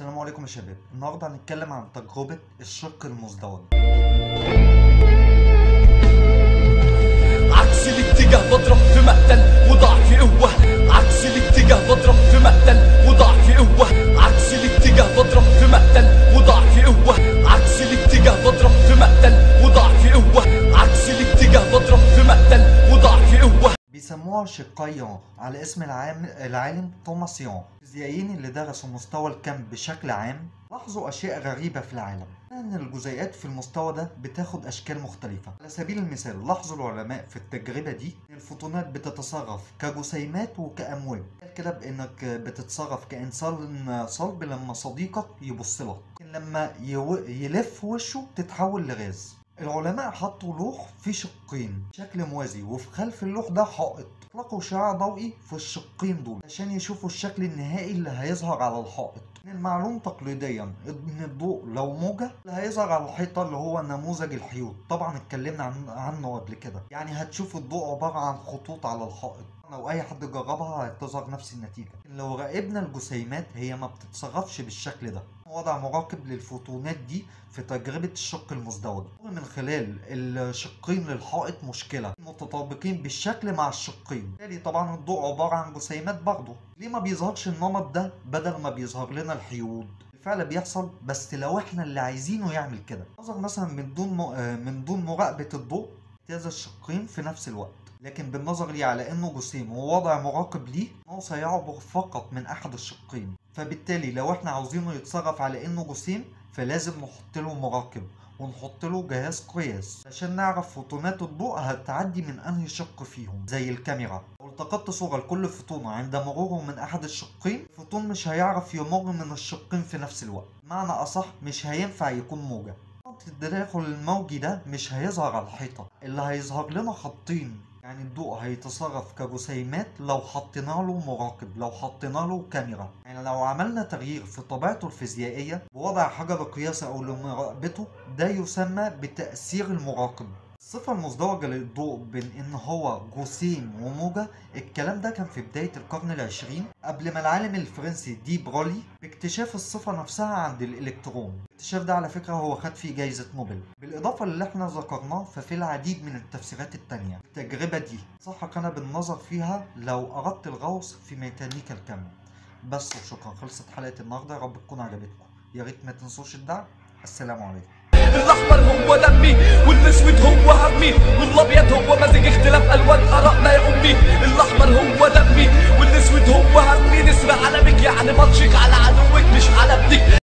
السلام عليكم يا شباب. النهارده هنتكلم عن تجربة الشق المزدوج. قوة بيسموها شقي يون على اسم العام العالم توماس يون الفيزيائيين اللي درسوا مستوى الكم بشكل عام لاحظوا أشياء غريبة في العالم. أن الجزيئات في المستوى ده بتاخد أشكال مختلفة. على سبيل المثال لاحظوا العلماء في التجربة دي إن الفوتونات بتتصرف كجسيمات وكأمواج. كده بإنك بتتصرف كإنسان صلب لما صديقك يبص لك. لكن لما. يلف وشه تتحول لغاز. العلماء حطوا لوح فيه شقين شكل موازي وفي خلف اللوح ده حائط. اطلقوا شعاع ضوئي في الشقين دول عشان يشوفوا الشكل النهائي اللي هيظهر على الحائط. من المعلوم تقليديا إن الضوء لو موجة اللي هيظهر على الحيطة اللي هو نموذج الحيوط. طبعا اتكلمنا عن عنه قبل كده. يعني هتشوف الضوء عبارة عن خطوط على الحائط. لو أي حد جربها هتظهر نفس النتيجة. لو راقبنا الجسيمات هي ما بتتصرفش بالشكل ده. وضع مراقب للفوتونات دي في تجربة الشق المزدوج. من خلال الشقين للحائط مشكلة. متطابقين بالشكل مع الشقين. بالتالي طبعا الضوء عبارة عن جسيمات برضه. ليه ما بيظهرش النمط ده بدل ما بيظهر لنا الحيود؟ بالفعل بيحصل بس لو إحنا اللي عايزينه يعمل كده. نظر مثلا من دون م... من دون مراقبة الضوء اجتاز الشقين في نفس الوقت. لكن بالنظر لي على إنه جسيم ووضع مراقب ليه هو سيعبر فقط من أحد الشقين. فبالتالي لو إحنا عاوزينه يتصرف على إنه جسيم فلازم نحط له مراقب ونحط له جهاز قياس. عشان نعرف فوتونات الضوء هتعدي من أنهي شق فيهم زي الكاميرا. لو التقطت صورة لكل فوتونة عند مروره من أحد الشقين الفوتون مش هيعرف يمر من الشقين في نفس الوقت. معنى أصح مش هينفع يكون موجة التداخل الموجي ده مش هيظهر على الحيطة. اللي هيظهر لنا خطين. يعني الضوء هيتصرف كجسيمات لو حطينا له مراقب لو حطينا له كاميرا. يعني لو عملنا تغيير في طبيعته الفيزيائية بوضع حجر قياسي أو لمراقبته ده يسمى بتأثير المراقب. الصفة المزدوجة للضوء بين إن هو جسيم وموجة. الكلام ده كان في بداية القرن العشرين قبل ما العالم الفرنسي دي برولي باكتشاف الصفة نفسها عند الإلكترون. الاكتشاف ده على فكرة هو خد فيه جايزة نوبل. بالإضافة للي إحنا ذكرناه ففي العديد من التفسيرات التانية. التجربة دي صح كان بالنظر فيها لو أردت الغوص في ميكانيكا الكم بس وشكرا. خلصت حلقة النهاردة. يا رب تكون عجبتكم. يا ريت ما تنسوش الدعم. السلام عليكم. الاحمر هو دمي. دمي والاسود هم هامين اسم علمك يعني ماتشك على عدوك مش على ابنك.